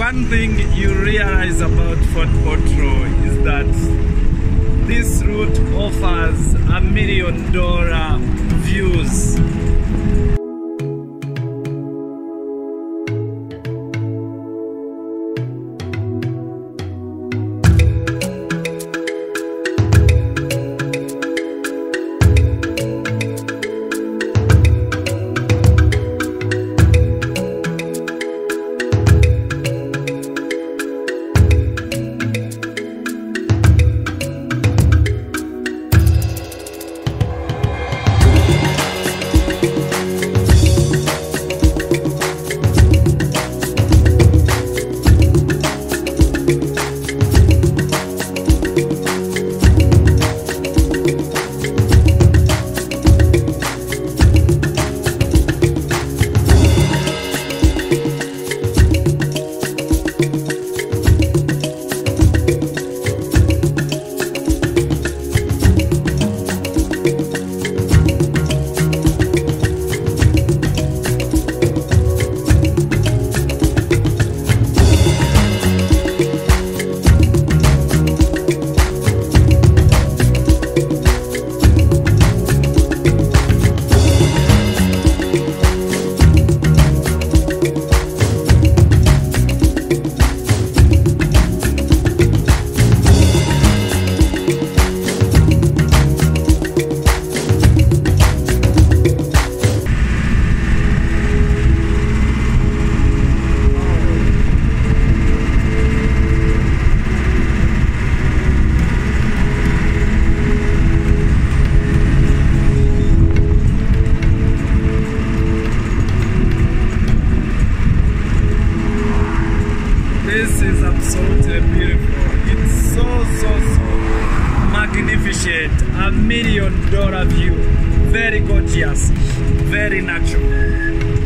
one thing you realize about Fort Portal is that this route offers a million dollar This is absolutely beautiful. It's so, so, so magnificent. A million dollar view. Very gorgeous. Very natural.